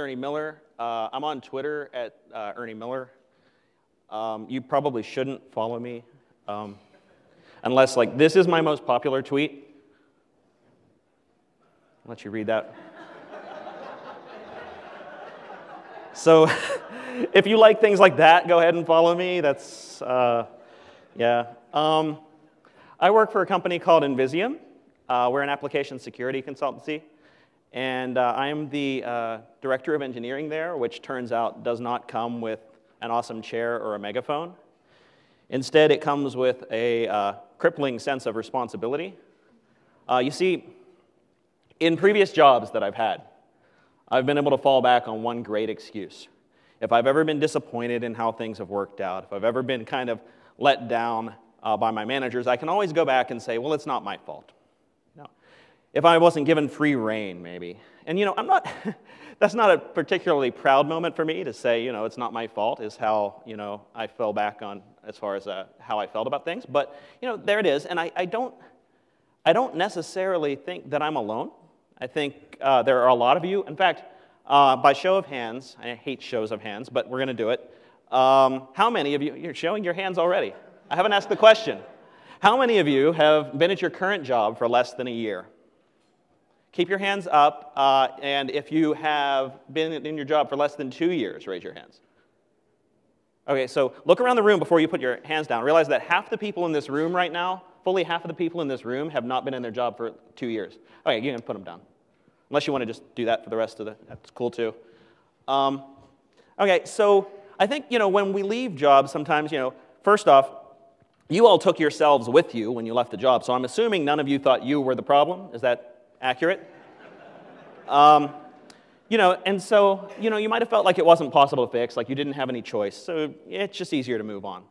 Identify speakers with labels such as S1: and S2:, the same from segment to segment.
S1: Ernie Miller. Uh, I'm on Twitter at uh, Ernie Miller. Um, you probably shouldn't follow me, um, unless like this is my most popular tweet. I'll let you read that. so, if you like things like that, go ahead and follow me. That's uh, yeah. Um, I work for a company called nVisium. Uh, we're an application security consultancy. And uh, I'm the uh, director of engineering there, which turns out does not come with an awesome chair or a megaphone. Instead, it comes with a uh, crippling sense of responsibility. Uh, you see, in previous jobs that I've had, I've been able to fall back on one great excuse. If I've ever been disappointed in how things have worked out, if I've ever been kind of let down uh, by my managers, I can always go back and say, well, it's not my fault if I wasn't given free reign, maybe. And, you know, I'm not, that's not a particularly proud moment for me to say, you know, it's not my fault, is how, you know, I fell back on as far as uh, how I felt about things. But, you know, there it is. And I, I, don't, I don't necessarily think that I'm alone. I think uh, there are a lot of you. In fact, uh, by show of hands, I hate shows of hands, but we're going to do it. Um, how many of you, you're showing your hands already. I haven't asked the question. How many of you have been at your current job for less than a year? Keep your hands up, uh, and if you have been in your job for less than two years, raise your hands. Okay, so look around the room before you put your hands down. Realize that half the people in this room right now, fully half of the people in this room, have not been in their job for two years. Okay, you can put them down. Unless you want to just do that for the rest of the, that's cool too. Um, okay, so I think, you know, when we leave jobs, sometimes, you know, first off, you all took yourselves with you when you left the job, so I'm assuming none of you thought you were the problem. Is that accurate? Um, you know, and so, you know, you might have felt like it wasn't possible to fix, like you didn't have any choice, so it's just easier to move on.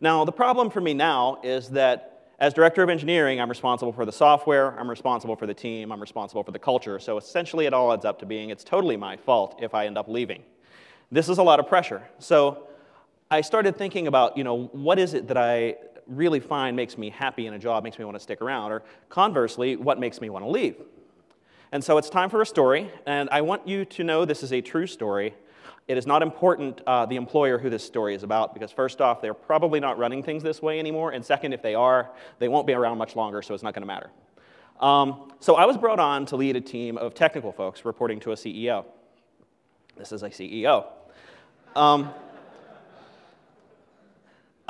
S1: Now, the problem for me now is that as director of engineering, I'm responsible for the software, I'm responsible for the team, I'm responsible for the culture, so essentially it all adds up to being it's totally my fault if I end up leaving. This is a lot of pressure. So I started thinking about, you know, what is it that I really find makes me happy in a job, makes me want to stick around, or conversely, what makes me want to leave? And so it's time for a story, and I want you to know this is a true story. It is not important, uh, the employer, who this story is about, because first off, they're probably not running things this way anymore, and second, if they are, they won't be around much longer, so it's not going to matter. Um, so I was brought on to lead a team of technical folks reporting to a CEO. This is a CEO. Um,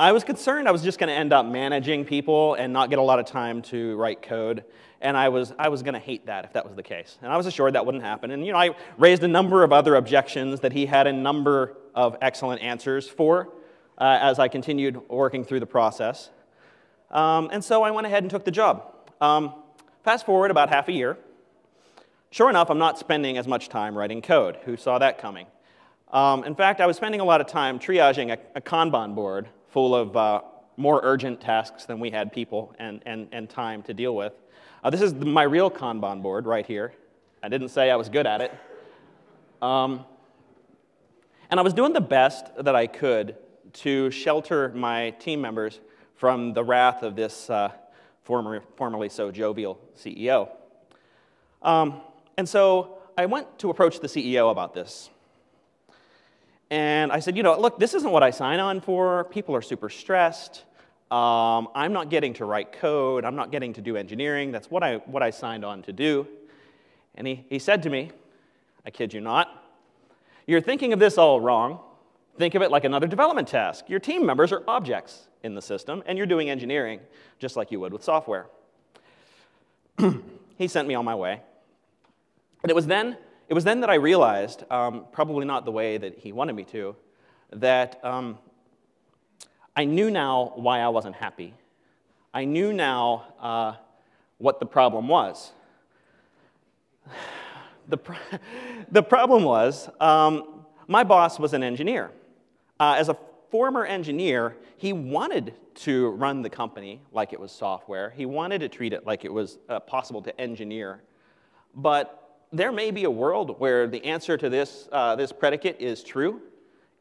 S1: I was concerned I was just going to end up managing people and not get a lot of time to write code and I was, I was going to hate that if that was the case. And I was assured that wouldn't happen. And, you know, I raised a number of other objections that he had a number of excellent answers for uh, as I continued working through the process. Um, and so I went ahead and took the job. Um, fast forward about half a year. Sure enough, I'm not spending as much time writing code. Who saw that coming? Um, in fact, I was spending a lot of time triaging a, a Kanban board full of uh, more urgent tasks than we had people and, and, and time to deal with. Uh, this is my real Kanban board right here. I didn't say I was good at it. Um, and I was doing the best that I could to shelter my team members from the wrath of this uh, former, formerly so jovial CEO. Um, and so I went to approach the CEO about this. And I said, you know, look, this isn't what I sign on for. People are super stressed. Um, I'm not getting to write code. I'm not getting to do engineering. That's what I, what I signed on to do. And he, he said to me, I kid you not, you're thinking of this all wrong. Think of it like another development task. Your team members are objects in the system, and you're doing engineering just like you would with software. he sent me on my way. And it was then, it was then that I realized, um, probably not the way that he wanted me to, that um, I knew now why I wasn't happy. I knew now uh, what the problem was. The, the problem was um, my boss was an engineer. Uh, as a former engineer, he wanted to run the company like it was software. He wanted to treat it like it was uh, possible to engineer. But there may be a world where the answer to this, uh, this predicate is true.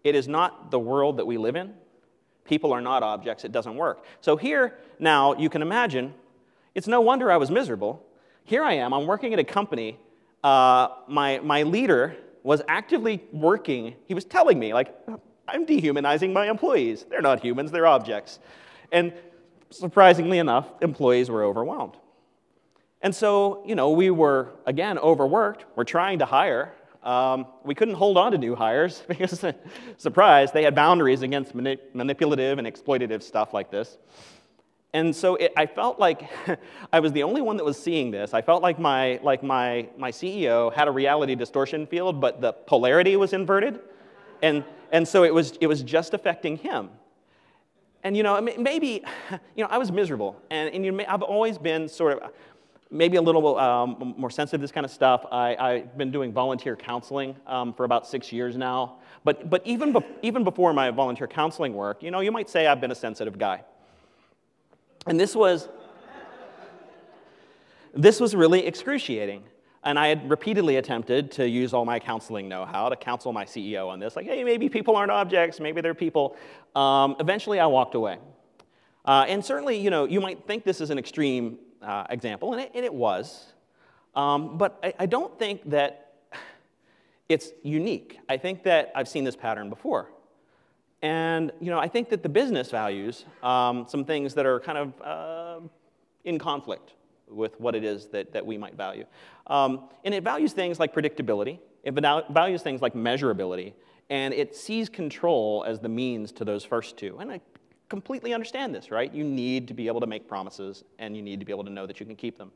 S1: It is not the world that we live in. People are not objects, it doesn't work. So here, now, you can imagine, it's no wonder I was miserable. Here I am, I'm working at a company. Uh, my, my leader was actively working. He was telling me, like, I'm dehumanizing my employees. They're not humans, they're objects. And surprisingly enough, employees were overwhelmed. And so, you know, we were, again, overworked. We're trying to hire. Um, we couldn't hold on to new hires because, surprise, they had boundaries against manipulative and exploitative stuff like this. And so it, I felt like I was the only one that was seeing this. I felt like my, like my, my CEO had a reality distortion field, but the polarity was inverted. And, and so it was, it was just affecting him. And, you know, maybe, you know, I was miserable. And, and you I've always been sort of, maybe a little um, more sensitive to this kind of stuff. I, have been doing volunteer counseling um, for about six years now. But, but even, be, even before my volunteer counseling work, you know, you might say I've been a sensitive guy. And this was, this was really excruciating. And I had repeatedly attempted to use all my counseling know how to counsel my CEO on this. Like, hey, maybe people aren't objects, maybe they're people. Um, eventually, I walked away. Uh, and certainly, you know, you might think this is an extreme uh, example, and it, and it was. Um, but I, I don't think that it's unique. I think that I've seen this pattern before. And you know, I think that the business values um, some things that are kind of uh, in conflict with what it is that, that we might value. Um, and it values things like predictability, it values things like measurability, and it sees control as the means to those first two. And I completely understand this, right? You need to be able to make promises, and you need to be able to know that you can keep them.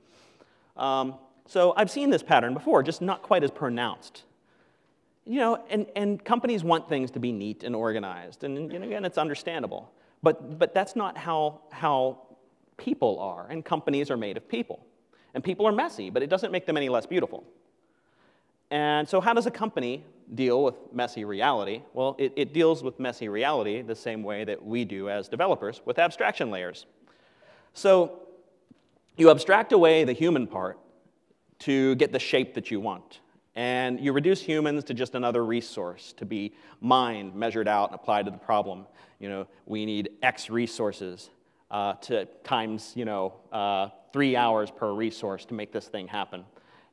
S1: Um, so I've seen this pattern before, just not quite as pronounced. You know, and, and companies want things to be neat and organized, and you know, again, it's understandable. But, but that's not how, how people are, and companies are made of people. And people are messy, but it doesn't make them any less beautiful. And so, how does a company deal with messy reality? Well, it, it, deals with messy reality the same way that we do as developers with abstraction layers. So, you abstract away the human part to get the shape that you want. And you reduce humans to just another resource to be mined, measured out, and applied to the problem. You know, we need X resources uh, to times, you know, uh, three hours per resource to make this thing happen.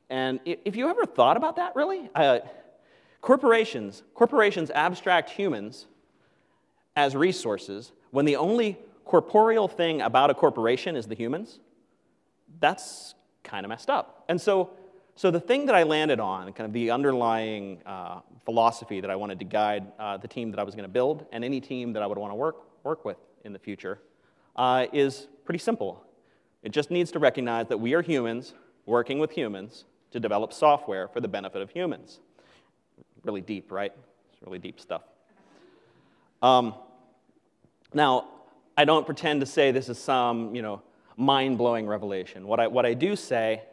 S1: And if you ever thought about that, really, uh, corporations, corporations abstract humans as resources when the only corporeal thing about a corporation is the humans. That's kind of messed up. And so, so the thing that I landed on, kind of the underlying uh, philosophy that I wanted to guide uh, the team that I was going to build and any team that I would want to work, work with in the future, uh, is pretty simple. It just needs to recognize that we are humans working with humans to develop software for the benefit of humans. Really deep, right? It's really deep stuff. Um, now, I don't pretend to say this is some, you know, mind-blowing revelation. What I, what I do say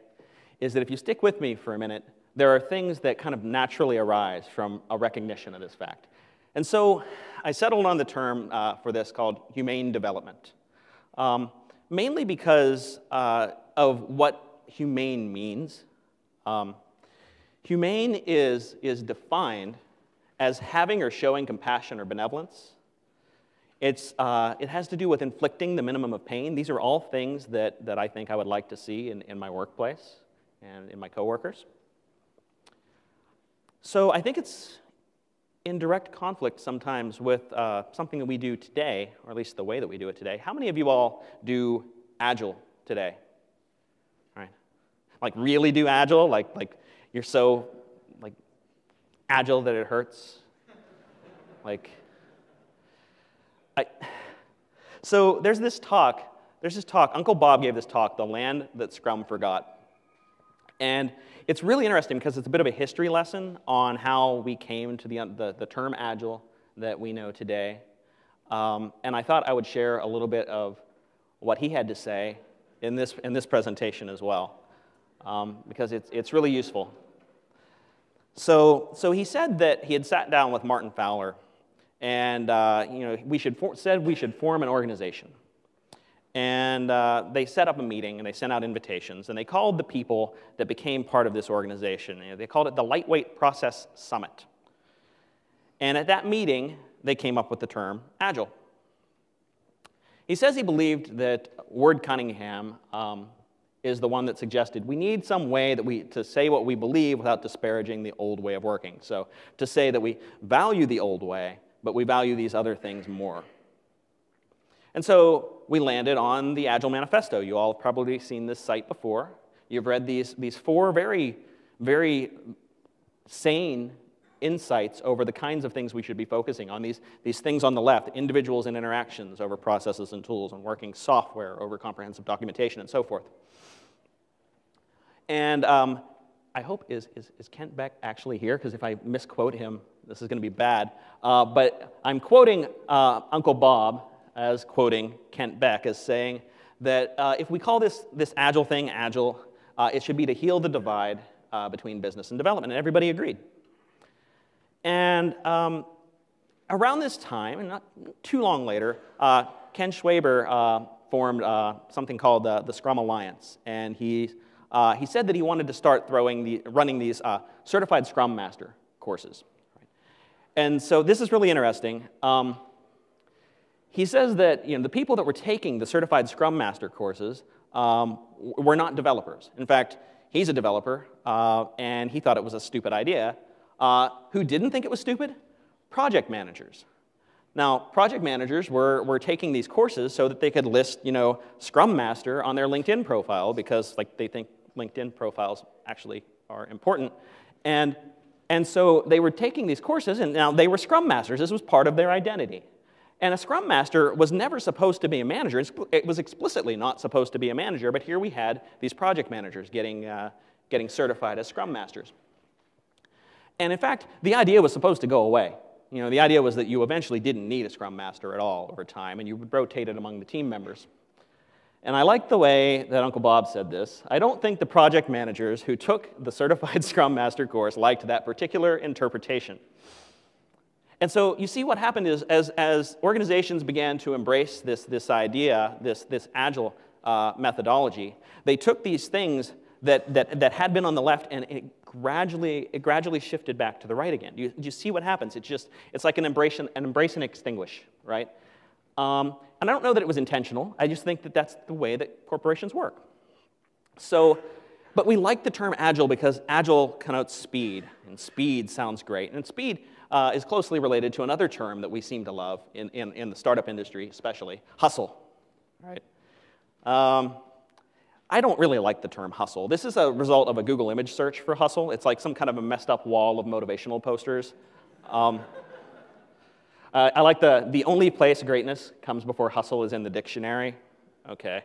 S1: is that if you stick with me for a minute, there are things that kind of naturally arise from a recognition of this fact. And so I settled on the term uh, for this called humane development, um, mainly because uh, of what humane means um, humane is, is defined as having or showing compassion or benevolence. It's, uh, it has to do with inflicting the minimum of pain. These are all things that, that I think I would like to see in, in my workplace and in my coworkers. So I think it's in direct conflict sometimes with uh, something that we do today, or at least the way that we do it today. How many of you all do Agile today? Like really do agile, like like you're so like agile that it hurts. Like I so there's this talk, there's this talk, Uncle Bob gave this talk, The Land That Scrum Forgot. And it's really interesting because it's a bit of a history lesson on how we came to the, the, the term agile that we know today. Um, and I thought I would share a little bit of what he had to say in this, in this presentation as well um, because it's, it's really useful. So, so he said that he had sat down with Martin Fowler, and uh, you know, we should for, said we should form an organization. And uh, they set up a meeting and they sent out invitations, and they called the people that became part of this organization. You know, they called it the Lightweight Process Summit. And at that meeting, they came up with the term Agile. He says he believed that Ward Cunningham um, is the one that suggested we need some way that we to say what we believe without disparaging the old way of working. So to say that we value the old way, but we value these other things more. And so we landed on the Agile Manifesto. You all have probably seen this site before. You've read these, these four very, very sane insights over the kinds of things we should be focusing on. These, these things on the left individuals and interactions over processes and tools, and working software over comprehensive documentation, and so forth. And um, I hope, is, is, is, Kent Beck actually here? Because if I misquote him, this is going to be bad. Uh, but I'm quoting uh, Uncle Bob as quoting Kent Beck as saying that uh, if we call this, this agile thing agile, uh, it should be to heal the divide uh, between business and development. And everybody agreed. And um, around this time, and not too long later, uh, Ken Schwaber formed something called the Scrum Alliance. And he, uh, he said that he wanted to start throwing the, running these uh, certified Scrum Master courses. And so this is really interesting. Um, he says that you know, the people that were taking the certified Scrum Master courses um, were not developers. In fact, he's a developer, uh, and he thought it was a stupid idea. Uh, who didn't think it was stupid? Project managers. Now, project managers were, were taking these courses so that they could list, you know, Scrum Master on their LinkedIn profile because, like, they think LinkedIn profiles actually are important. And, and so they were taking these courses, and now they were Scrum Masters. This was part of their identity. And a Scrum Master was never supposed to be a manager. It was explicitly not supposed to be a manager, but here we had these project managers getting, uh, getting certified as Scrum Masters. And in fact, the idea was supposed to go away. You know, the idea was that you eventually didn't need a Scrum Master at all over time, and you would rotate it among the team members. And I like the way that Uncle Bob said this. I don't think the project managers who took the Certified Scrum Master course liked that particular interpretation. And so you see what happened is as, as organizations began to embrace this, this idea, this, this agile uh, methodology, they took these things that, that, that had been on the left and it gradually, it gradually shifted back to the right again. Do you, you see what happens? It's just, it's like an embrace, an embrace and extinguish, right? Um, and I don't know that it was intentional. I just think that that's the way that corporations work. So, but we like the term agile because agile connotes speed, and speed sounds great. And speed uh, is closely related to another term that we seem to love in, in, in the startup industry, especially hustle, right? Um, I don't really like the term hustle. This is a result of a Google image search for hustle. It's like some kind of a messed up wall of motivational posters. Um, uh, I like the, the only place greatness comes before hustle is in the dictionary. Okay.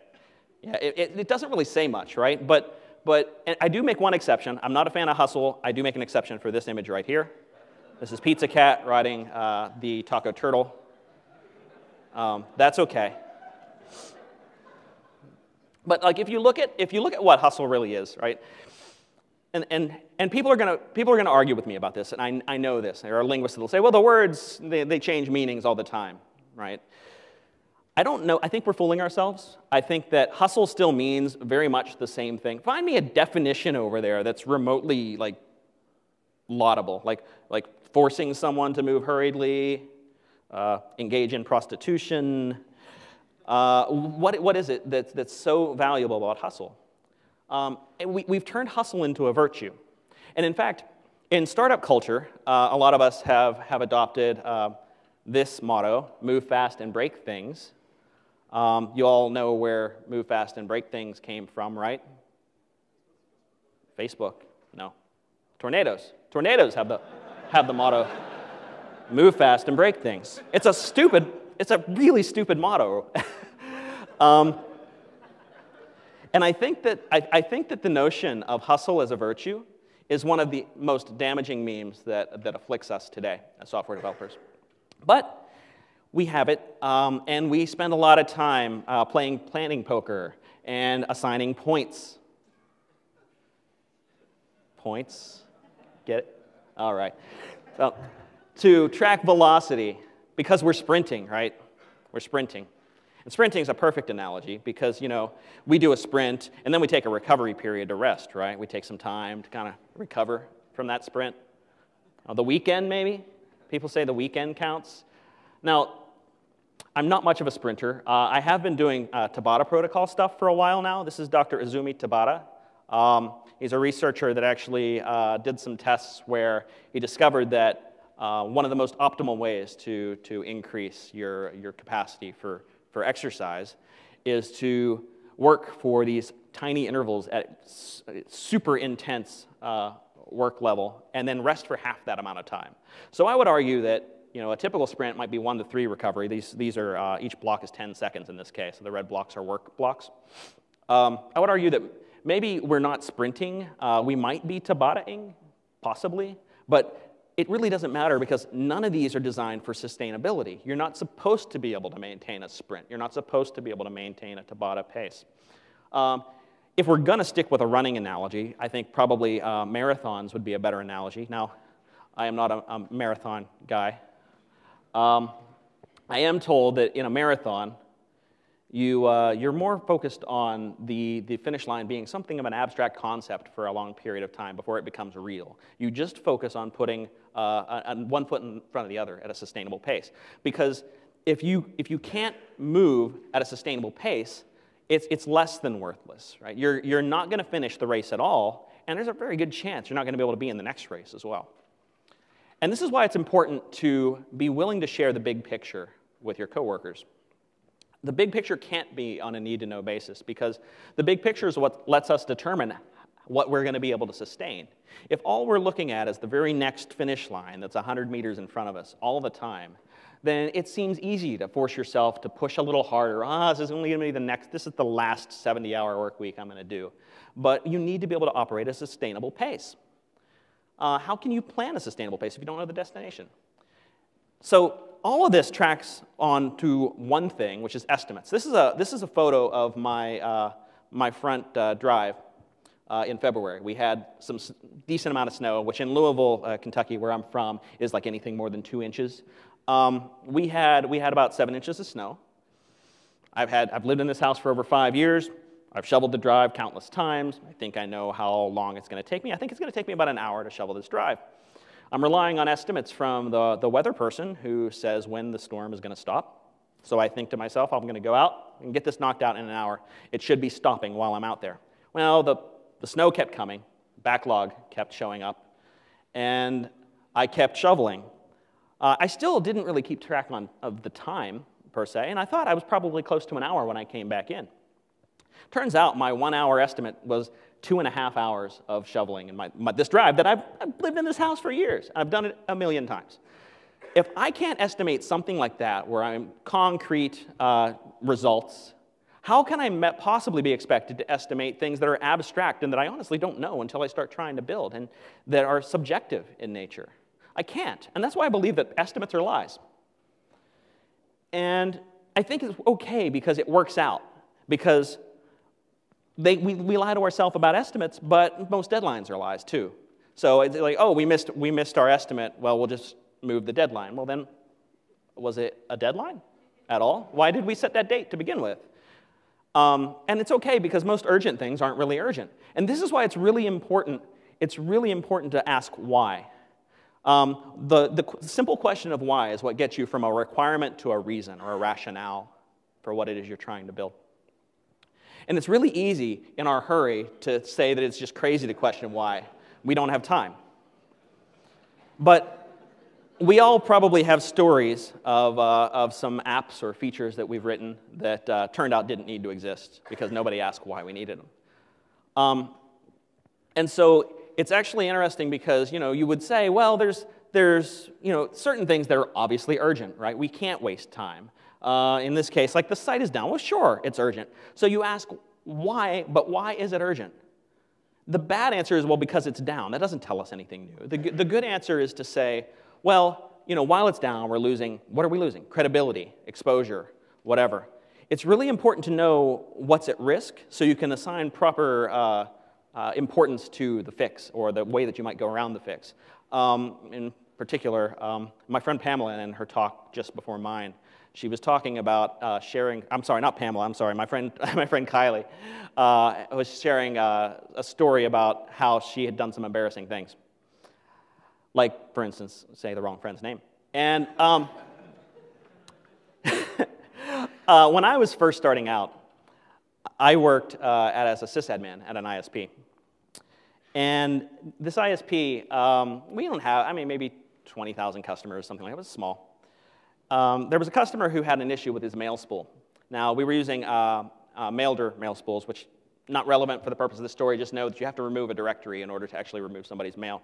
S1: Yeah, it, it, it doesn't really say much, right? But, but I do make one exception. I'm not a fan of hustle. I do make an exception for this image right here. This is Pizza Cat riding uh, the Taco Turtle. Um, that's okay. But like if you look at if you look at what hustle really is, right? And, and, and people are going to argue with me about this, and I, I know this. There are linguists that will say, well, the words they, they change meanings all the time, right? I don't know. I think we're fooling ourselves. I think that hustle still means very much the same thing. Find me a definition over there that's remotely like laudable, like like forcing someone to move hurriedly, uh, engage in prostitution, uh, what, what is it that's, that's so valuable about hustle? Um, we, we've turned hustle into a virtue. And in fact, in startup culture, uh, a lot of us have, have adopted uh, this motto move fast and break things. Um, you all know where move fast and break things came from, right? Facebook. No. Tornadoes. Tornadoes have the, have the motto move fast and break things. It's a stupid it's a really stupid motto. um, and I think, that, I, I think that the notion of hustle as a virtue is one of the most damaging memes that, that afflicts us today as software developers. But we have it, um, and we spend a lot of time uh, playing planning poker and assigning points. Points? Get it? All right. So, to track velocity, because we're sprinting, right? We're sprinting. And sprinting is a perfect analogy because, you know, we do a sprint and then we take a recovery period to rest, right? We take some time to kind of recover from that sprint. the weekend, maybe? People say the weekend counts. Now, I'm not much of a sprinter. Uh, I have been doing uh, Tabata protocol stuff for a while now. This is Dr. Izumi Tabata. Um, he's a researcher that actually uh, did some tests where he discovered that uh, one of the most optimal ways to, to increase your, your capacity for, for exercise is to work for these tiny intervals at super intense uh, work level and then rest for half that amount of time. So I would argue that you know, a typical sprint might be one to three recovery. These, these are, uh, each block is 10 seconds in this case, so the red blocks are work blocks. Um, I would argue that maybe we're not sprinting. Uh, we might be Tabataing, possibly, but it really doesn't matter because none of these are designed for sustainability. You're not supposed to be able to maintain a sprint. You're not supposed to be able to maintain a Tabata pace. Um, if we're going to stick with a running analogy, I think probably uh, marathons would be a better analogy. Now, I am not a, a marathon guy. Um, I am told that in a marathon, you, uh, you're more focused on the, the finish line being something of an abstract concept for a long period of time before it becomes real. You just focus on putting uh, a, a one foot in front of the other at a sustainable pace. Because if you, if you can't move at a sustainable pace, it's, it's less than worthless, right? You're, you're not going to finish the race at all, and there's a very good chance you're not going to be able to be in the next race as well. And this is why it's important to be willing to share the big picture with your coworkers. The big picture can't be on a need to know basis because the big picture is what lets us determine what we're going to be able to sustain. If all we're looking at is the very next finish line that's 100 meters in front of us all the time, then it seems easy to force yourself to push a little harder. Ah, this is only going to be the next, this is the last 70 hour work week I'm going to do. But you need to be able to operate at a sustainable pace. Uh, how can you plan a sustainable pace if you don't know the destination? So all of this tracks on to one thing, which is estimates. This is a, this is a photo of my, uh, my front uh, drive uh, in February. We had some decent amount of snow, which in Louisville, uh, Kentucky, where I'm from, is like anything more than two inches. Um, we, had, we had about seven inches of snow. I've, had, I've lived in this house for over five years. I've shoveled the drive countless times. I think I know how long it's going to take me. I think it's going to take me about an hour to shovel this drive. I'm relying on estimates from the, the weather person who says when the storm is going to stop. So I think to myself, I'm going to go out and get this knocked out in an hour. It should be stopping while I'm out there. Well, the, the snow kept coming, backlog kept showing up, and I kept shoveling. Uh, I still didn't really keep track on, of the time, per se, and I thought I was probably close to an hour when I came back in. Turns out my one hour estimate was two and a half hours of shoveling in my, my, this drive that I've, I've lived in this house for years. I've done it a million times. If I can't estimate something like that, where I'm concrete uh, results, how can I possibly be expected to estimate things that are abstract and that I honestly don't know until I start trying to build and that are subjective in nature? I can't. And that's why I believe that estimates are lies. And I think it's okay because it works out. Because they, we, we lie to ourselves about estimates, but most deadlines are lies too. So it's like, oh, we missed, we missed our estimate. Well, we'll just move the deadline. Well, then, was it a deadline at all? Why did we set that date to begin with? Um, and it's okay because most urgent things aren't really urgent. And this is why it's really important. It's really important to ask why. Um, the, the simple question of why is what gets you from a requirement to a reason or a rationale for what it is you're trying to build. And it's really easy in our hurry to say that it's just crazy to question why. We don't have time. But we all probably have stories of, uh, of some apps or features that we've written that uh, turned out didn't need to exist because nobody asked why we needed them. Um, and so it's actually interesting because, you know, you would say, well, there's, there's, you know, certain things that are obviously urgent, right? We can't waste time. Uh, in this case, like the site is down. Well, sure, it's urgent. So you ask, why, but why is it urgent? The bad answer is, well, because it's down. That doesn't tell us anything new. The, the good answer is to say, well, you know, while it's down, we're losing, what are we losing? Credibility, exposure, whatever. It's really important to know what's at risk so you can assign proper uh, uh, importance to the fix or the way that you might go around the fix. Um, in particular, um, my friend Pamela in her talk just before mine, she was talking about uh, sharing, I'm sorry, not Pamela, I'm sorry, my friend, my friend Kylie uh, was sharing uh, a story about how she had done some embarrassing things. Like, for instance, say the wrong friend's name. And, um, Uh, when I was first starting out, I worked uh, as a sysadmin at an ISP. And this ISP, um, we don't have, I mean, maybe 20,000 customers, something like that. It was small. Um, there was a customer who had an issue with his mail spool. Now, we were using uh, uh, Maildir mail spools, which not relevant for the purpose of the story. Just know that you have to remove a directory in order to actually remove somebody's mail.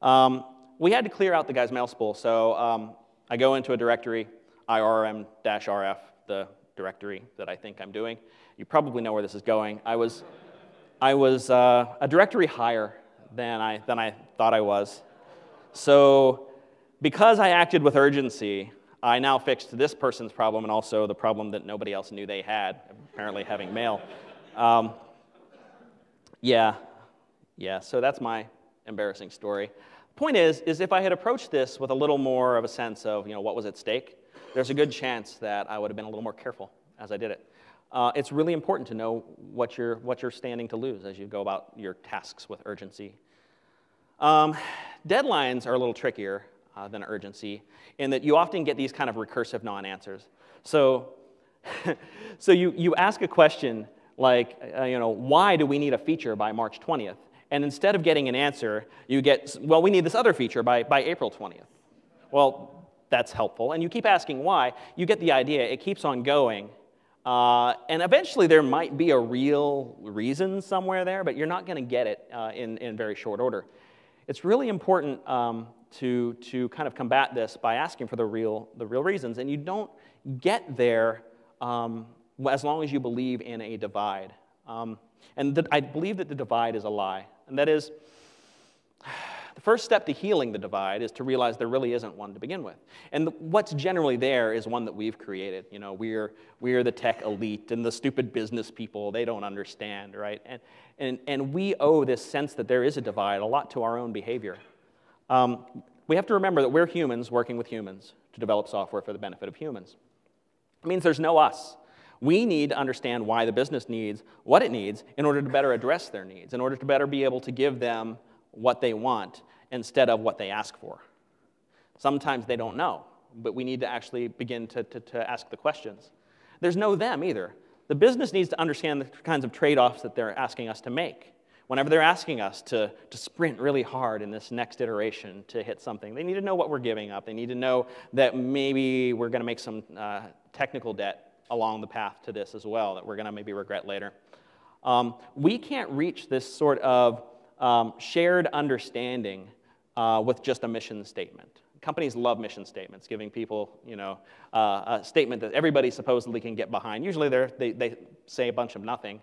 S1: Um, we had to clear out the guy's mail spool, so um, I go into a directory, IRM-RF, the directory that I think I'm doing. You probably know where this is going. I was, I was uh, a directory higher than I, than I thought I was. So because I acted with urgency, I now fixed this person's problem and also the problem that nobody else knew they had, apparently having mail. Um, yeah, yeah, so that's my embarrassing story. Point is, is if I had approached this with a little more of a sense of, you know, what was at stake, there's a good chance that I would have been a little more careful as I did it. Uh, it's really important to know what you're, what you're standing to lose as you go about your tasks with urgency. Um, deadlines are a little trickier uh, than urgency in that you often get these kind of recursive non-answers. So, so you, you ask a question like, uh, you know, why do we need a feature by March 20th? And instead of getting an answer, you get, well, we need this other feature by, by April 20th. Well, that's helpful. And you keep asking why, you get the idea. It keeps on going. Uh, and eventually there might be a real reason somewhere there, but you're not going to get it uh, in, in very short order. It's really important um, to, to kind of combat this by asking for the real, the real reasons. And you don't get there um, as long as you believe in a divide. Um, and the, I believe that the divide is a lie. And that is, the first step to healing the divide is to realize there really isn't one to begin with. And the, what's generally there is one that we've created. You know, we're, we're the tech elite and the stupid business people, they don't understand, right? And, and, and we owe this sense that there is a divide a lot to our own behavior. Um, we have to remember that we're humans working with humans to develop software for the benefit of humans. It means there's no us. We need to understand why the business needs what it needs in order to better address their needs, in order to better be able to give them what they want instead of what they ask for. Sometimes they don't know, but we need to actually begin to, to, to ask the questions. There's no them either. The business needs to understand the kinds of trade offs that they're asking us to make. Whenever they're asking us to, to sprint really hard in this next iteration to hit something, they need to know what we're giving up. They need to know that maybe we're going to make some uh, technical debt along the path to this as well that we're going to maybe regret later. Um, we can't reach this sort of um, shared understanding uh, with just a mission statement. Companies love mission statements, giving people, you know, uh, a statement that everybody supposedly can get behind. Usually they, they say a bunch of nothing.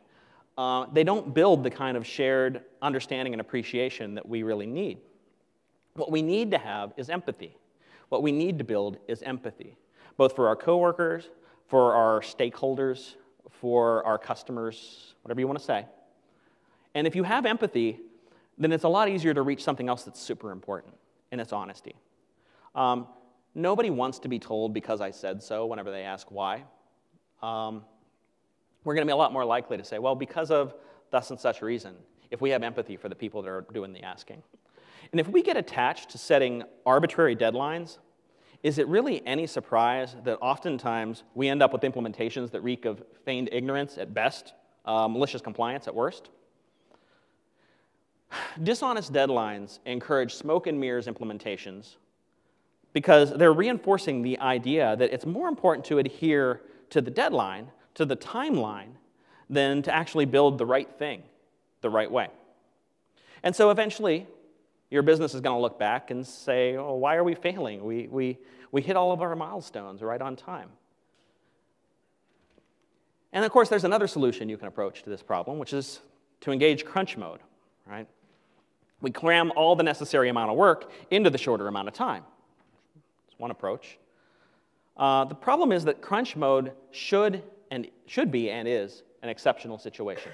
S1: Uh, they don't build the kind of shared understanding and appreciation that we really need. What we need to have is empathy. What we need to build is empathy, both for our coworkers, for our stakeholders, for our customers, whatever you want to say. And if you have empathy, then it's a lot easier to reach something else that's super important, and it's honesty. Um, nobody wants to be told because I said so whenever they ask why. Um, we're going to be a lot more likely to say, well, because of thus and such reason, if we have empathy for the people that are doing the asking. And if we get attached to setting arbitrary deadlines, is it really any surprise that oftentimes we end up with implementations that reek of feigned ignorance at best, uh, malicious compliance at worst? Dishonest deadlines encourage smoke and mirrors implementations because they're reinforcing the idea that it's more important to adhere to the deadline, to the timeline, than to actually build the right thing the right way. And so eventually, your business is going to look back and say, oh, why are we failing? We, we, we hit all of our milestones right on time. And of course, there's another solution you can approach to this problem, which is to engage crunch mode, right? We cram all the necessary amount of work into the shorter amount of time. It's one approach. Uh, the problem is that crunch mode should and should be and is an exceptional situation.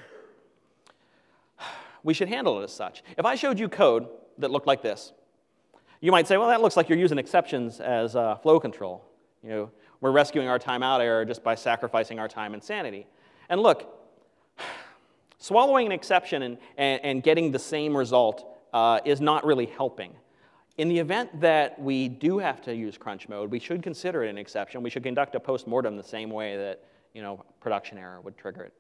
S1: We should handle it as such. If I showed you code that looked like this. You might say, well, that looks like you're using exceptions as uh, flow control. You know, we're rescuing our timeout error just by sacrificing our time and sanity. And look, swallowing an exception and, and, and getting the same result uh, is not really helping. In the event that we do have to use crunch mode, we should consider it an exception. We should conduct a post-mortem the same way that you know, production error would trigger it.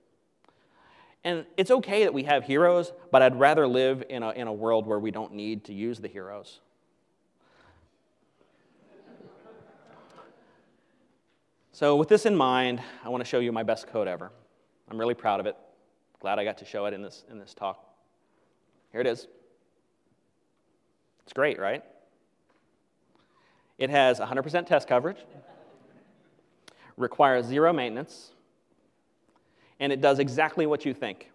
S1: And it's okay that we have heroes, but I'd rather live in a, in a world where we don't need to use the heroes. So, with this in mind, I want to show you my best code ever. I'm really proud of it. Glad I got to show it in this, in this talk. Here it is. It's great, right? It has 100% test coverage, requires zero maintenance, and it does exactly what you think.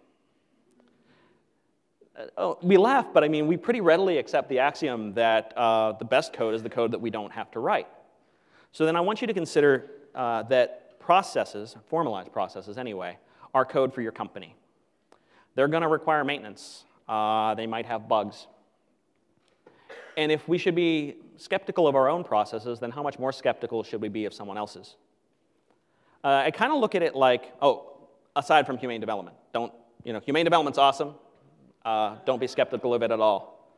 S1: Uh, oh, we laugh, but I mean, we pretty readily accept the axiom that uh, the best code is the code that we don't have to write. So then I want you to consider uh, that processes, formalized processes anyway, are code for your company. They're going to require maintenance. Uh, they might have bugs. And if we should be skeptical of our own processes, then how much more skeptical should we be of someone else's? Uh, I kind of look at it like, oh, aside from humane development, don't, you know, humane development's awesome. Uh, don't be skeptical of it at all.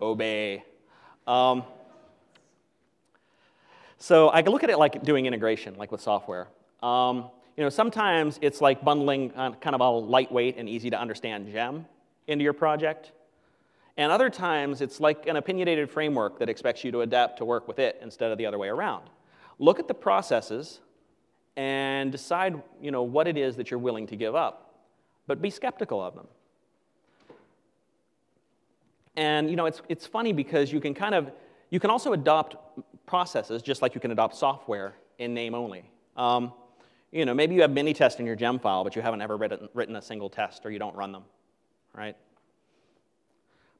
S1: Obey. Um, so I look at it like doing integration, like with software. Um, you know, sometimes it's like bundling kind of a lightweight and easy to understand gem into your project. And other times, it's like an opinionated framework that expects you to adapt to work with it instead of the other way around. Look at the processes and decide you know, what it is that you're willing to give up, but be skeptical of them. And you know, it's, it's funny because you can kind of, you can also adopt processes just like you can adopt software in name only. Um, you know, maybe you have mini tests in your Gemfile, but you haven't ever written, written a single test or you don't run them, right?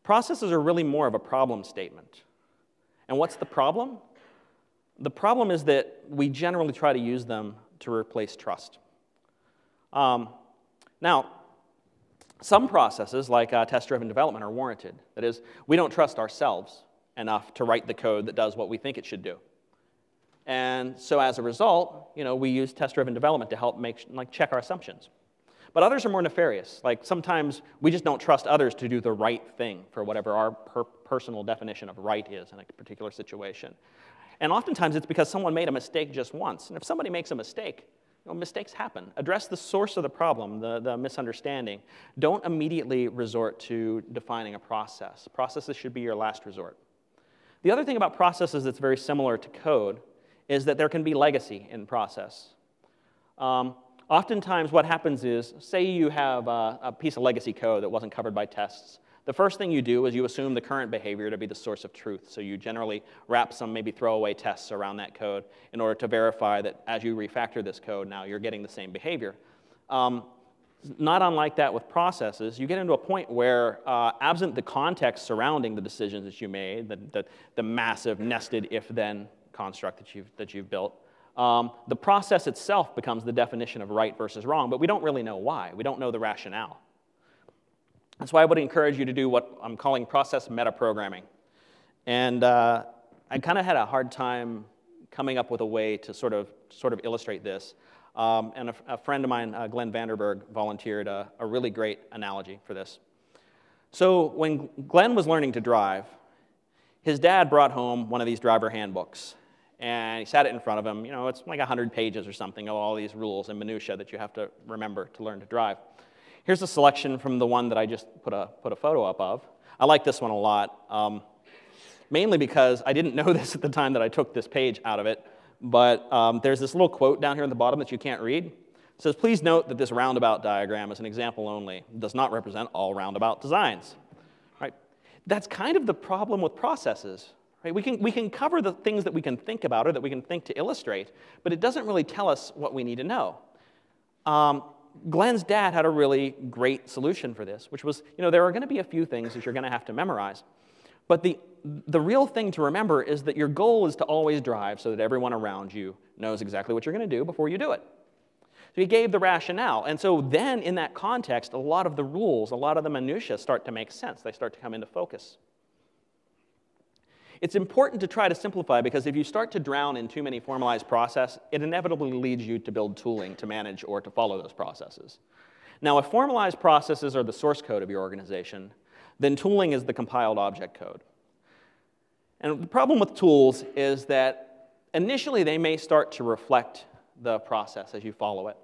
S1: Processes are really more of a problem statement. And what's the problem? The problem is that we generally try to use them to replace trust. Um, now, some processes, like uh, test driven development, are warranted. That is, we don't trust ourselves enough to write the code that does what we think it should do. And so as a result, you know, we use test driven development to help make, like, check our assumptions. But others are more nefarious. Like sometimes we just don't trust others to do the right thing for whatever our per personal definition of right is in a particular situation. And oftentimes it's because someone made a mistake just once. And if somebody makes a mistake, you know, mistakes happen. Address the source of the problem, the, the misunderstanding. Don't immediately resort to defining a process. Processes should be your last resort. The other thing about processes that's very similar to code is that there can be legacy in process. Um, Oftentimes, what happens is, say you have a, a, piece of legacy code that wasn't covered by tests. The first thing you do is you assume the current behavior to be the source of truth. So you generally wrap some maybe throwaway tests around that code in order to verify that as you refactor this code, now you're getting the same behavior. Um, not unlike that with processes, you get into a point where, uh, absent the context surrounding the decisions that you made, the, the, the massive nested if then construct that you've, that you've built, um, the process itself becomes the definition of right versus wrong, but we don't really know why. We don't know the rationale. That's why I would encourage you to do what I'm calling process metaprogramming. And uh, I kind of had a hard time coming up with a way to sort of, sort of illustrate this. Um, and a, a, friend of mine, uh, Glenn Vanderburg, volunteered a, a really great analogy for this. So when Glenn was learning to drive, his dad brought home one of these driver handbooks and he sat it in front of him. You know, it's like 100 pages or something of all these rules and minutia that you have to remember to learn to drive. Here's a selection from the one that I just put a, put a photo up of. I like this one a lot, um, mainly because I didn't know this at the time that I took this page out of it, but um, there's this little quote down here at the bottom that you can't read. It says, please note that this roundabout diagram is an example only, does not represent all roundabout designs. Right? That's kind of the problem with processes, Right? We, can, we can cover the things that we can think about or that we can think to illustrate, but it doesn't really tell us what we need to know. Um, Glenn's dad had a really great solution for this, which was, you know, there are going to be a few things that you're going to have to memorize. But the, the real thing to remember is that your goal is to always drive so that everyone around you knows exactly what you're going to do before you do it. So he gave the rationale. And so then, in that context, a lot of the rules, a lot of the minutiae start to make sense. They start to come into focus. It's important to try to simplify because if you start to drown in too many formalized process, it inevitably leads you to build tooling to manage or to follow those processes. Now, if formalized processes are the source code of your organization, then tooling is the compiled object code. And the problem with tools is that initially they may start to reflect the process as you follow it.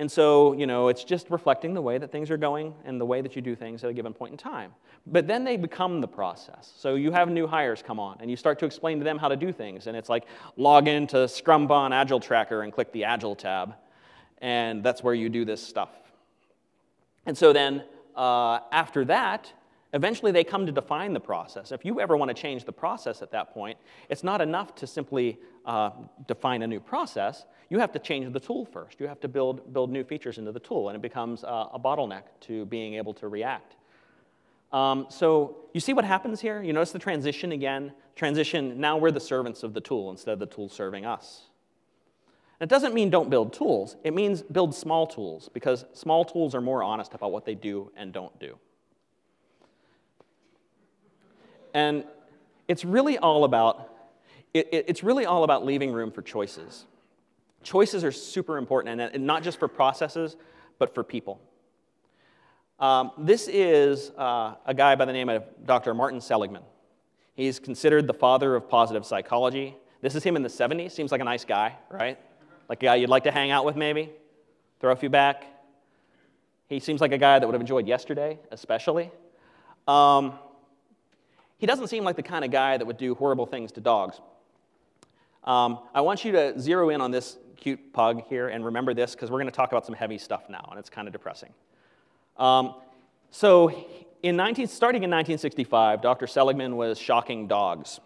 S1: And so, you know, it's just reflecting the way that things are going and the way that you do things at a given point in time. But then they become the process. So you have new hires come on and you start to explain to them how to do things. And it's like log into Scrumban Agile Tracker and click the Agile tab. And that's where you do this stuff. And so then uh, after that, Eventually, they come to define the process. If you ever want to change the process at that point, it's not enough to simply uh, define a new process. You have to change the tool first. You have to build, build new features into the tool, and it becomes uh, a bottleneck to being able to react. Um, so you see what happens here? You notice the transition again? Transition, now we're the servants of the tool instead of the tool serving us. it doesn't mean don't build tools. It means build small tools, because small tools are more honest about what they do and don't do. And it's really all about it, it, it's really all about leaving room for choices. Choices are super important, and not just for processes, but for people. Um, this is uh, a guy by the name of Dr. Martin Seligman. He's considered the father of positive psychology. This is him in the 70s. Seems like a nice guy, right? Like a guy you'd like to hang out with, maybe? Throw a few back. He seems like a guy that would have enjoyed yesterday, especially. Um, he doesn't seem like the kind of guy that would do horrible things to dogs. Um, I want you to zero in on this cute pug here and remember this because we're going to talk about some heavy stuff now, and it's kind of depressing. Um, so, in 19, starting in 1965, Dr. Seligman was shocking dogs.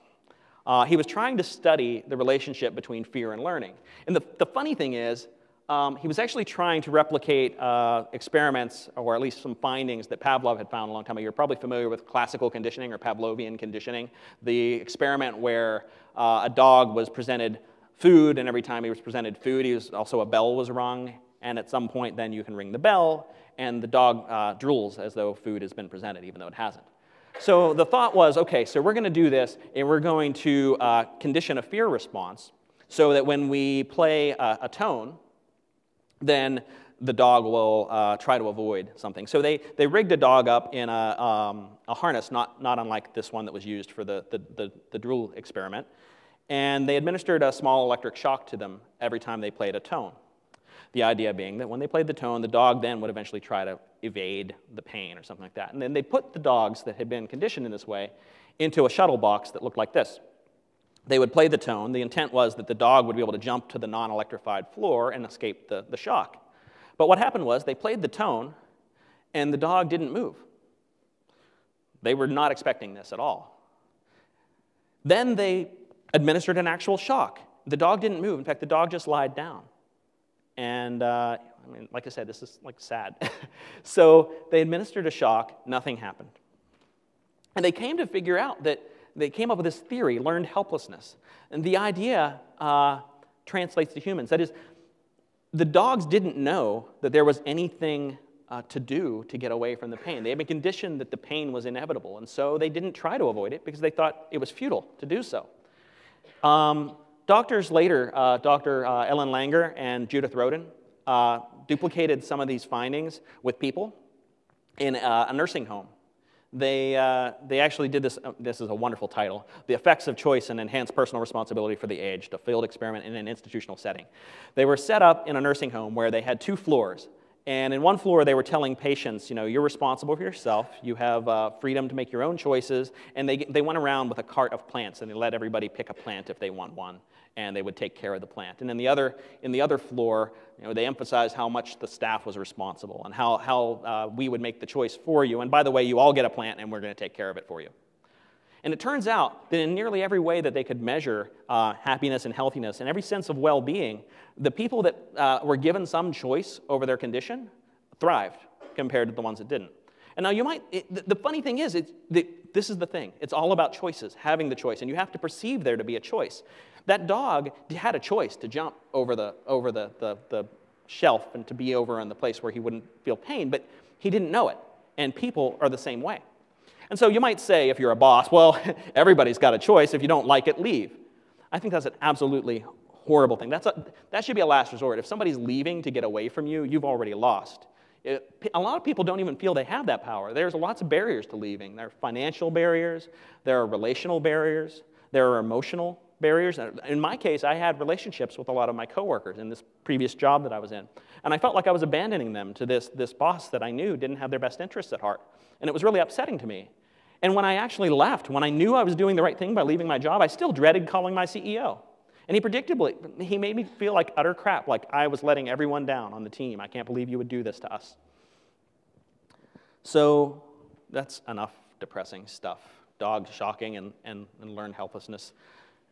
S1: Uh, he was trying to study the relationship between fear and learning. And the, the funny thing is, um, he was actually trying to replicate uh, experiments, or at least some findings that Pavlov had found a long time ago. You're probably familiar with classical conditioning or Pavlovian conditioning, the experiment where uh, a dog was presented food, and every time he was presented food, he was also a bell was rung, and at some point, then you can ring the bell, and the dog uh, drools as though food has been presented, even though it hasn't. So the thought was, okay, so we're going to do this, and we're going to uh, condition a fear response so that when we play a, a tone, then the dog will uh, try to avoid something. So they, they rigged a dog up in a, um, a harness, not, not unlike this one that was used for the, the, the, the drool experiment. And they administered a small electric shock to them every time they played a tone. The idea being that when they played the tone, the dog then would eventually try to evade the pain or something like that. And then they put the dogs that had been conditioned in this way into a shuttle box that looked like this. They would play the tone. The intent was that the dog would be able to jump to the non electrified floor and escape the, the shock. But what happened was they played the tone, and the dog didn't move. They were not expecting this at all. Then they administered an actual shock. The dog didn't move. In fact, the dog just lied down. And uh, I mean, like I said, this is like sad. so they administered a shock, nothing happened. And they came to figure out that they came up with this theory, learned helplessness. And the idea uh, translates to humans. That is, the dogs didn't know that there was anything uh, to do to get away from the pain. They had been conditioned that the pain was inevitable, and so they didn't try to avoid it because they thought it was futile to do so. Um, doctors later, uh, Dr. Uh, Ellen Langer and Judith Rodin, uh, duplicated some of these findings with people in uh, a nursing home they, uh, they actually did this. Uh, this is a wonderful title The Effects of Choice and Enhanced Personal Responsibility for the Aged, a field experiment in an institutional setting. They were set up in a nursing home where they had two floors. And in one floor, they were telling patients, you know, you're responsible for yourself. You have uh, freedom to make your own choices. And they, they went around with a cart of plants, and they let everybody pick a plant if they want one and they would take care of the plant. And in the other, in the other floor, you know, they emphasized how much the staff was responsible and how, how uh, we would make the choice for you. And by the way, you all get a plant and we're going to take care of it for you. And it turns out that in nearly every way that they could measure uh, happiness and healthiness and every sense of well being, the people that uh, were given some choice over their condition thrived compared to the ones that didn't. And now you might, it, the, funny thing is, the, this is the thing. It's all about choices, having the choice. And you have to perceive there to be a choice. That dog had a choice to jump over the, over the, the, the shelf and to be over in the place where he wouldn't feel pain, but he didn't know it. And people are the same way. And so you might say, if you're a boss, well, everybody's got a choice. If you don't like it, leave. I think that's an absolutely horrible thing. That's a, that should be a last resort. If somebody's leaving to get away from you, you've already lost. It, a lot of people don't even feel they have that power. There's lots of barriers to leaving. There are financial barriers, there are relational barriers, there are emotional barriers. In my case, I had relationships with a lot of my coworkers in this previous job that I was in. And I felt like I was abandoning them to this, this boss that I knew didn't have their best interests at heart. And it was really upsetting to me. And when I actually left, when I knew I was doing the right thing by leaving my job, I still dreaded calling my CEO. And he predictably, he made me feel like utter crap, like I was letting everyone down on the team. I can't believe you would do this to us. So that's enough depressing stuff. Dogs shocking and, and, and learned helplessness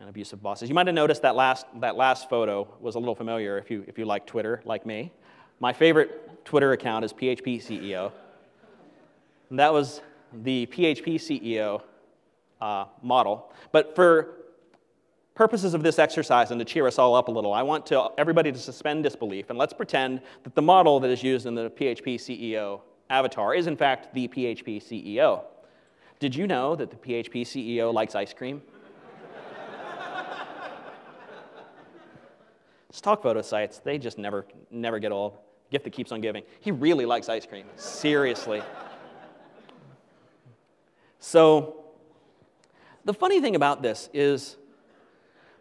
S1: and abusive bosses. You might have noticed that last, that last photo was a little familiar if you, if you like Twitter, like me. My favorite Twitter account is PHP CEO. And that was the PHP CEO uh, model. But for purposes of this exercise and to cheer us all up a little, I want to, everybody to suspend disbelief and let's pretend that the model that is used in the PHP CEO avatar is in fact the PHP CEO. Did you know that the PHP CEO likes ice cream? Stock photo sites, they just never, never get old. Gift that keeps on giving. He really likes ice cream, seriously. So, the funny thing about this is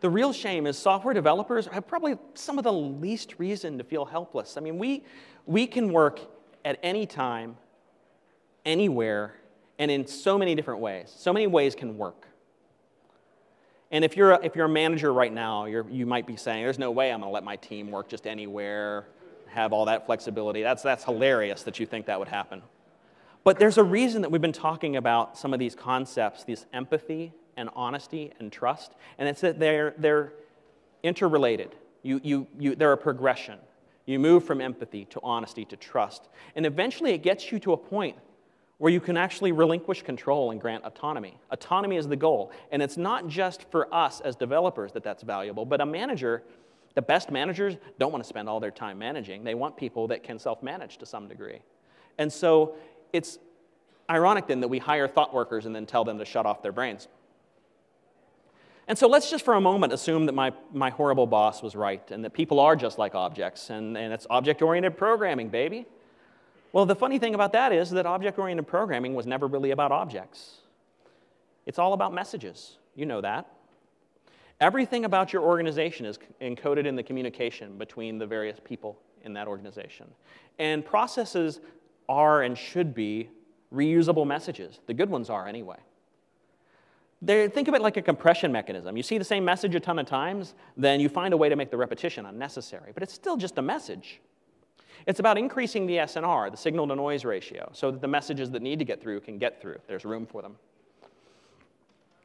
S1: the real shame is software developers have probably some of the least reason to feel helpless. I mean, we, we can work at any time, anywhere, and in so many different ways. So many ways can work. And if you're a, if you're a manager right now, you might be saying, there's no way I'm going to let my team work just anywhere, have all that flexibility. That's, that's hilarious that you think that would happen. But there's a reason that we've been talking about some of these concepts, this empathy and honesty and trust, and it's that they're, they're interrelated. You, you, you, they're a progression. You move from empathy to honesty to trust. And eventually it gets you to a point where you can actually relinquish control and grant autonomy. Autonomy is the goal. And it's not just for us as developers that that's valuable, but a manager, the best managers don't want to spend all their time managing. They want people that can self manage to some degree. And so it's ironic then that we hire thought workers and then tell them to shut off their brains. And so let's just for a moment assume that my, my horrible boss was right and that people are just like objects and, and it's object oriented programming, baby. Well, the funny thing about that is that object oriented programming was never really about objects, it's all about messages. You know that. Everything about your organization is encoded in the communication between the various people in that organization. And processes are and should be reusable messages. The good ones are, anyway. They, think of it like a compression mechanism. You see the same message a ton of times, then you find a way to make the repetition unnecessary. But it's still just a message. It's about increasing the SNR, the signal to noise ratio, so that the messages that need to get through can get through. There's room for them.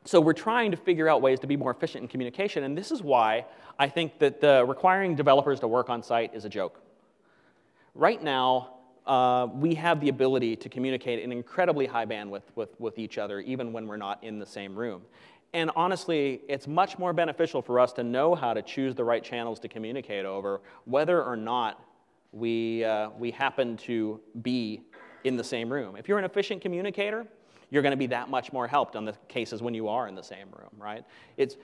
S1: So we're trying to figure out ways to be more efficient in communication, and this is why I think that the requiring developers to work on site is a joke. Right now, uh, we have the ability to communicate in incredibly high bandwidth with, with each other, even when we're not in the same room. And honestly, it's much more beneficial for us to know how to choose the right channels to communicate over, whether or not we, uh, we happen to be in the same room. If you're an efficient communicator, you're going to be that much more helped on the cases when you are in the same room, right? It's,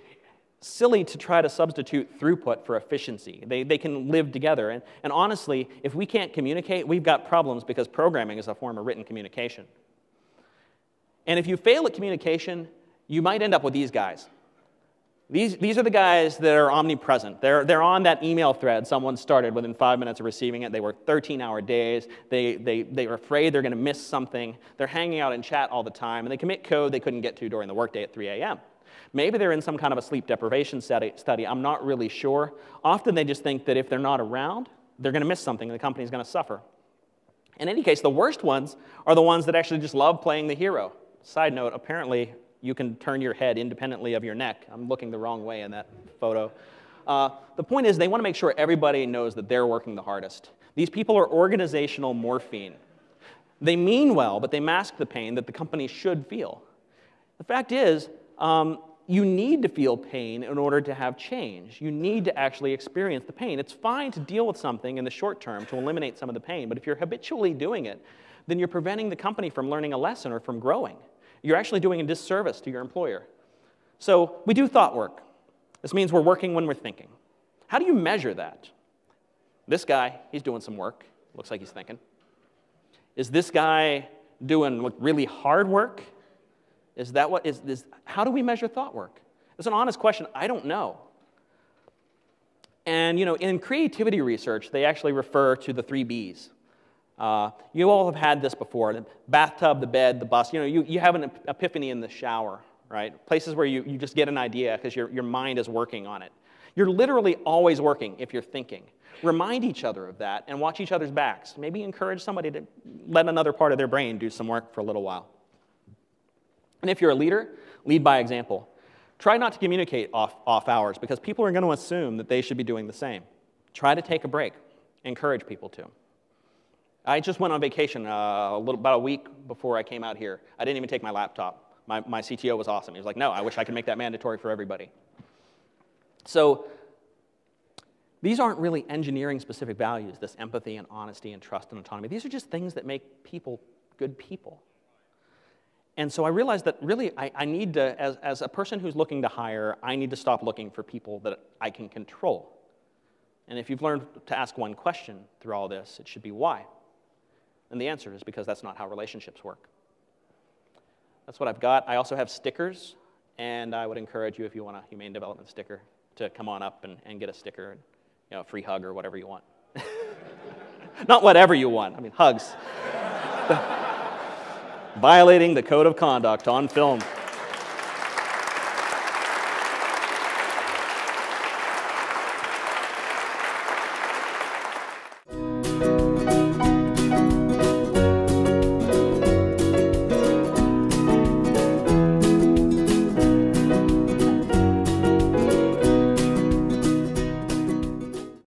S1: silly to try to substitute throughput for efficiency. They, they can live together. And, and honestly, if we can't communicate, we've got problems because programming is a form of written communication. And if you fail at communication, you might end up with these guys. These, these are the guys that are omnipresent. They're, they're on that email thread someone started within five minutes of receiving it. They work 13 hour days. They, they, they are afraid they're going to miss something. They're hanging out in chat all the time. And they commit code they couldn't get to during the workday at 3 a.m. Maybe they're in some kind of a sleep deprivation study. I'm not really sure. Often they just think that if they're not around, they're going to miss something and the company's going to suffer. In any case, the worst ones are the ones that actually just love playing the hero. Side note, apparently you can turn your head independently of your neck. I'm looking the wrong way in that photo. Uh, the point is, they want to make sure everybody knows that they're working the hardest. These people are organizational morphine. They mean well, but they mask the pain that the company should feel. The fact is, um, you need to feel pain in order to have change. You need to actually experience the pain. It's fine to deal with something in the short term to eliminate some of the pain, but if you're habitually doing it, then you're preventing the company from learning a lesson or from growing. You're actually doing a disservice to your employer. So we do thought work. This means we're working when we're thinking. How do you measure that? This guy, he's doing some work. Looks like he's thinking. Is this guy doing really hard work? Is that what is, is how do we measure thought work? It's an honest question. I don't know. And you know, in creativity research, they actually refer to the three B's. Uh, you all have had this before the bathtub, the bed, the bus. You know, you, you have an epiphany in the shower, right? Places where you, you just get an idea because your, your mind is working on it. You're literally always working if you're thinking. Remind each other of that and watch each other's backs. Maybe encourage somebody to let another part of their brain do some work for a little while. And if you're a leader, lead by example. Try not to communicate off, off hours because people are going to assume that they should be doing the same. Try to take a break. Encourage people to. I just went on vacation uh, a little, about a week before I came out here. I didn't even take my laptop. My, my CTO was awesome. He was like, no, I wish I could make that mandatory for everybody. So these aren't really engineering specific values, this empathy and honesty and trust and autonomy. These are just things that make people good people. And so I realized that really I, I, need to, as, as a person who's looking to hire, I need to stop looking for people that I can control. And if you've learned to ask one question through all this, it should be why? And the answer is because that's not how relationships work. That's what I've got. I also have stickers, and I would encourage you, if you want a humane development sticker, to come on up and, and get a sticker and you know, a free hug or whatever you want. not whatever you want, I mean, hugs. Violating the code of conduct on film.